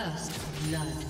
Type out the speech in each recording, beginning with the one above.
First blood.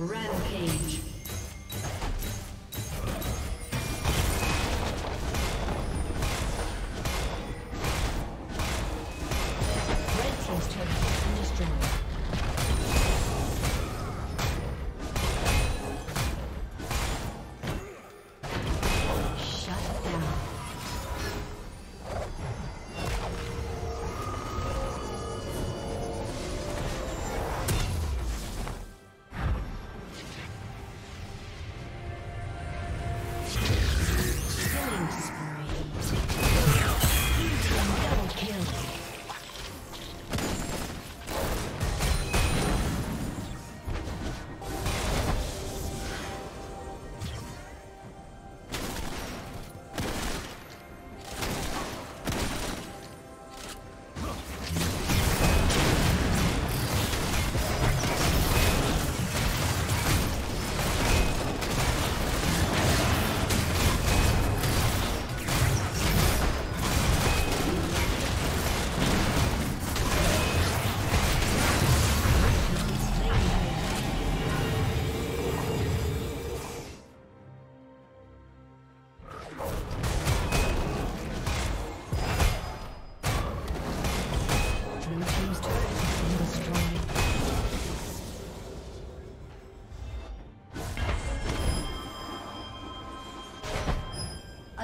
Rampage.